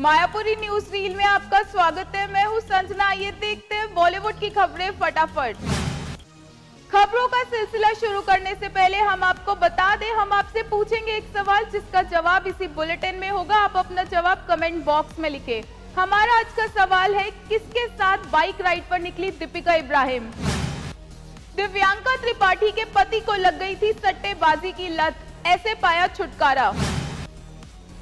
Mayapuri news reel में आपका स्वागत है। मैं हूँ संजना। आइए देखते हैं बॉलीवुड की खबरें फटाफट। खबरों का सिलसिला शुरू करने से पहले हम आपको बता दें, हम आपसे पूछेंगे एक सवाल जिसका जवाब इसी बुलेटिन में होगा। आप अपना जवाब कमेंट बॉक्स में लिखें। हमारा आज का सवाल है, किसके साथ बाइक राइड पर निकली दीपिका इब्राहिम? दिव्यांका त्रिपाठी के पति को लग गई थी सट्टेबाजी की लत। ऐसे पाया छुटकारा।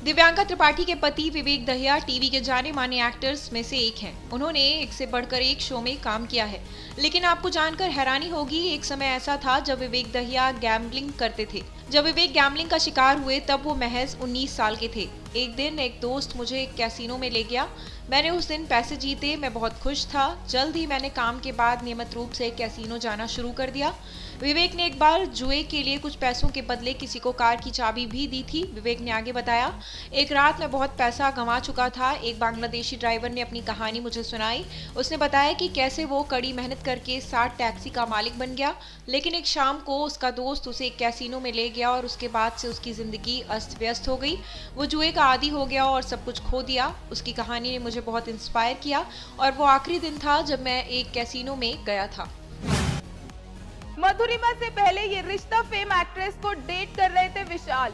दिव्यांका त्रिपाठी के पति विवेक दहिया टीवी के जाने माने एक्टर्स में से एक हैं। उन्होंने एक से बढ़कर एक शो में काम किया है। लेकिन आपको जानकर हैरानी होगी, एक समय ऐसा था जब विवेक दहिया गैम्बलिंग करते थे। जब विवेक गैम्बलिंग का शिकार हुए, तब वो महज 19 साल के थे। एक दिन एक दोस्त मुझे एक कैसीनो में ले गया। मैंने उस दिन पैसे जीते, मैं बहुत खुश था। जल्द ही मैंने काम के बाद नियमित रूप से कैसीनो जाना शुरू कर दिया। विवेक ने एक बार जुए के लिए कुछ पैसों के बदले किसी को कार की चाबी भी दी थी। विवेक ने आगे बताया, एक रात में बहुत पैसा गंवा चुका था। एक बांग्लादेशी ड्राइवर ने अपनी कहानी मुझे सुनाई। उसने बताया कि कैसे वो कड़ी मेहनत करके साठ टैक्सी का मालिक बन गया, लेकिन एक शाम को उसका दोस्त उसे एक कैसीनो में ले गया और उसके बाद से उसकी ज़िंदगी अस्त व्यस्त हो गई। वो जुए का आदि हो गया और सब कुछ खो दिया। उसकी कहानी ने मुझे बहुत इंस्पायर किया और वो आखिरी दिन था जब मैं एक कैसीनो में गया था। मधुरिमा से पहले ये रिश्ता फेम एक्ट्रेस को डेट कर रहे थे विशाल।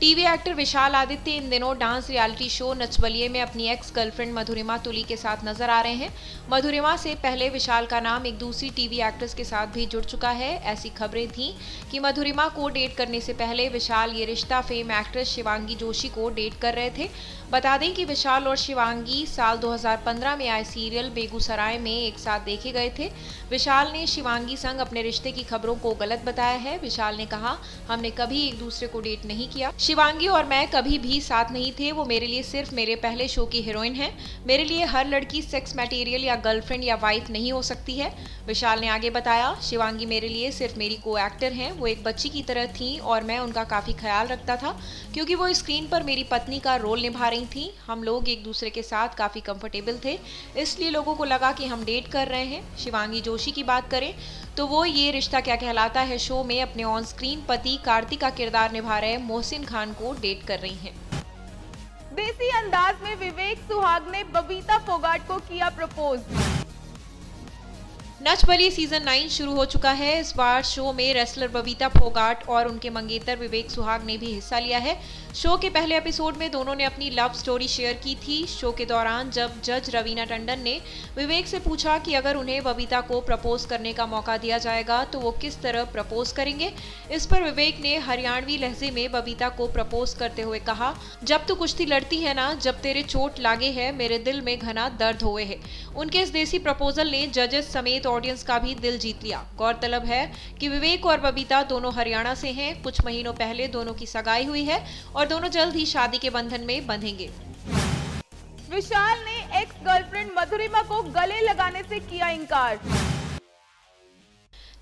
टीवी एक्टर विशाल आदित्य इन दिनों डांस रियलिटी शो नचबलिए में अपनी एक्स गर्लफ्रेंड मधुरिमा तुली के साथ नज़र आ रहे हैं। मधुरिमा से पहले विशाल का नाम एक दूसरी टीवी एक्ट्रेस के साथ भी जुड़ चुका है। ऐसी खबरें थीं कि मधुरिमा को डेट करने से पहले विशाल ये रिश्ता फेम एक्ट्रेस शिवांगी जोशी को डेट कर रहे थे। बता दें कि विशाल और शिवांगी साल 2015 में आए सीरियल बेगूसराय में एक साथ देखे गए थे। विशाल ने शिवांगी संग अपने रिश्ते की खबरों को गलत बताया है। विशाल ने कहा, हमने कभी एक दूसरे को डेट नहीं किया। शिवांगी और मैं कभी भी साथ नहीं थे। वो मेरे लिए सिर्फ़ मेरे पहले शो की हीरोइन है। मेरे लिए हर लड़की सेक्स मटेरियल या गर्लफ्रेंड या वाइफ नहीं हो सकती है। विशाल ने आगे बताया, शिवांगी मेरे लिए सिर्फ़ मेरी को एक्टर हैं। वो एक बच्ची की तरह थी और मैं उनका काफ़ी ख्याल रखता था, क्योंकि वो स्क्रीन पर मेरी पत्नी का रोल निभा रही थी। हम लोग एक दूसरे के साथ काफ़ी कंफर्टेबल थे, इसलिए लोगों को लगा कि हम डेट कर रहे हैं। शिवांगी जोशी की बात करें तो वो ये रिश्ता क्या कहलाता है शो में? अपने ऑन स्क्रीन पति कार्तिक का किरदार निभा रहे मोहसिन खान को डेट कर रही हैं। देसी अंदाज में विवेक सुहाग ने बबीता फोगाट को किया propose. Nach Baliye season nine शुरू हो चुका है। इस बार शो में रेसलर बबीता फोगाट और उनके मंगेतर विवेक सुहाग ने भी हिस्सा लिया है। शो के पहले एपिसोड में दोनों ने अपनी लव स्टोरी शेयर की थी। शो के दौरान जब जज रवीना टंडन ने विवेक से पूछा कि अगर उन्हें बबीता को प्रपोज करने का मौका दिया जाएगा तो वो किस तरह प्रपोज करेंगे? इस पर विवेक ने हरियाणवी लहजे में बबीता को प्रपोज करते हुए कहा, जब तू कुश्ती लड़ती है ना, जब तेरे चोट लागे है, मेरे दिल में घना दर्द हुए है। उनके इस देसी प्रपोजल ने जजेस समेत ऑडियंस का भी दिल जीत लिया। गौरतलब है कि विवेक और बबीता दोनों हरियाणा से हैं। कुछ महीनों पहले दोनों की सगाई हुई है और दोनों जल्द ही शादी के बंधन में बंधेंगे। विशाल ने एक्स गर्लफ्रेंड मधुरिमा को गले लगाने से किया इंकार।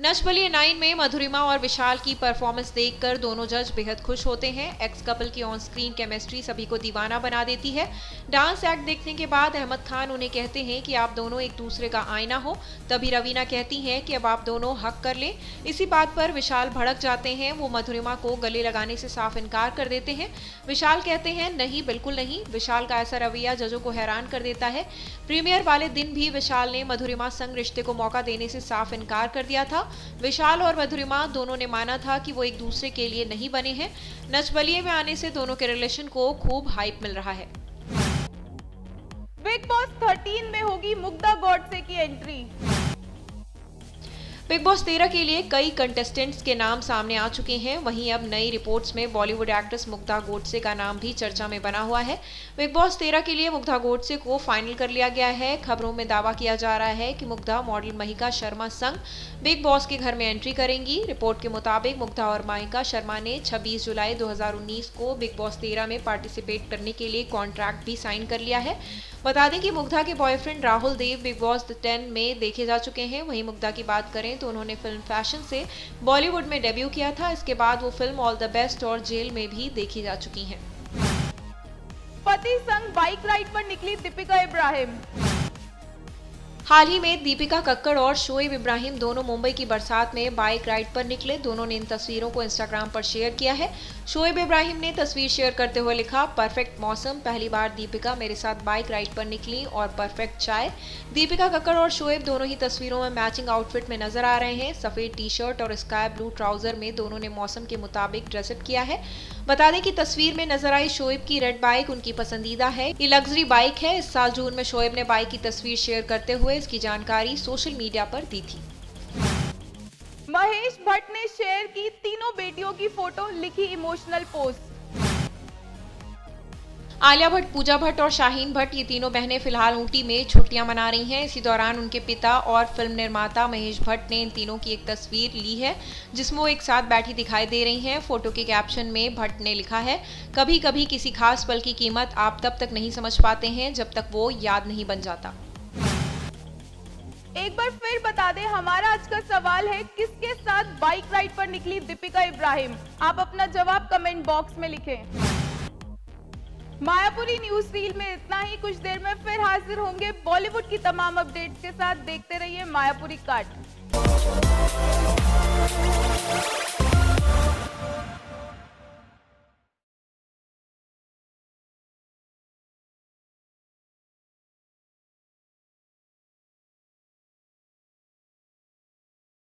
नच बलिए नाइन में मधुरिमा और विशाल की परफॉर्मेंस देखकर दोनों जज बेहद खुश होते हैं। एक्स कपल की ऑन स्क्रीन केमिस्ट्री सभी को दीवाना बना देती है। डांस एक्ट देखने के बाद अहमद खान उन्हें कहते हैं कि आप दोनों एक दूसरे का आईना हो। तभी रवीना कहती हैं कि अब आप दोनों हक कर लें। इसी बात पर विशाल भड़क जाते हैं। वो मधुरिमा को गले लगाने से साफ़ इनकार कर देते हैं। विशाल कहते हैं, नहीं, बिल्कुल नहीं। विशाल का ऐसा रवैया जजों को हैरान कर देता है। प्रीमियर वाले दिन भी विशाल ने मधुरिमा संग रिश्ते को मौका देने से साफ़ इनकार कर दिया था। विशाल और मधुरिमा दोनों ने माना था कि वो एक दूसरे के लिए नहीं बने हैं। नचबलिए में आने से दोनों के रिलेशन को खूब हाइप मिल रहा है। बिग बॉस 13 में होगी मुग्धा गौडसे की एंट्री बिग बॉस तेरह के लिए कई कंटेस्टेंट्स के नाम सामने आ चुके हैं। वहीं अब नई रिपोर्ट्स में बॉलीवुड एक्ट्रेस मुग्धा गोडसे का नाम भी चर्चा में बना हुआ है। बिग बॉस तेरह के लिए मुग्धा गोडसे को फाइनल कर लिया गया है। खबरों में दावा किया जा रहा है कि मुग्धा मॉडल महिका शर्मा संग बिग बॉस के घर में एंट्री करेंगी। रिपोर्ट के मुताबिक मुग्धा और महिका शर्मा ने छब्बीस जुलाई दो हज़ार उन्नीस को बिग बॉस तेरह में पार्टिसिपेट करने के लिए कॉन्ट्रैक्ट भी साइन कर लिया है। बता दें कि मुग्धा के boyfriend Rahul Dev Bigg Boss the ten में देखे जा चुके हैं। वहीं मुग्धा की बात करें तो उन्होंने फ़िल्म फ़ैशन से बॉलीवुड में डेब्यू किया था। इसके बाद वो फ़िल्म ऑल द बेस्ट और जेल में भी देखी जा चुकी है। पति संग बाइक राइड पर निकली दीपिका इब्राहिम। हाल ही में दीपिका कक्कड़ और शोएब इब्राहिम दोनों मुंबई की बरसात में बाइक राइड पर निकले। दोनों ने इन तस्वीरों को इंस्टाग्राम पर शेयर किया है। शोएब इब्राहिम ने तस्वीर शेयर करते हुए लिखा, परफेक्ट मौसम, पहली बार दीपिका मेरे साथ बाइक राइड पर निकली और परफेक्ट चाय। दीपिका कक्कड़ और शोएब दोनों ही तस्वीरों में मैचिंग आउटफिट में नज़र आ रहे हैं। सफ़ेद टी शर्ट और स्काई ब्लू ट्राउज़र में दोनों ने मौसम के मुताबिक ड्रेसअप किया है। बता दें कि तस्वीर में नज़र आई शोएब की रेड बाइक उनकी पसंदीदा है। ये लग्जरी बाइक है। इस साल जून में शोएब ने बाइक की तस्वीर शेयर करते हुए इसकी जानकारी सोशल मीडिया पर दी थी। महेश भट्ट ने शेयर की तीनों बेटियों की फ़ोटो, लिखी इमोशनल पोस्ट आलिया भट्ट, पूजा भट्ट और शाहीन भट्ट, ये तीनों बहनें फ़िलहाल ऊटी में छुट्टियाँ मना रही हैं। इसी दौरान उनके पिता और फ़िल्म निर्माता महेश भट्ट ने इन तीनों की एक तस्वीर ली है, जिसमें वो एक साथ बैठी दिखाई दे रही हैं। फ़ोटो के कैप्शन में भट्ट ने लिखा है कभी कभी किसी खास पल की कीमत आप तब तक नहीं समझ पाते हैं जब तक वो याद नहीं बन जाता। एक बार फिर बता दें, हमारा आज का सवाल है, किसके साथ बाइक राइड पर निकली दीपिका इब्राहिम? आप अपना जवाब कमेंट बॉक्स में लिखें। मायापुरी न्यूज़ रील में इतना ही। कुछ देर में फिर हाजिर होंगे बॉलीवुड की तमाम अपडेट्स के साथ। देखते रहिए मायापुरी काट।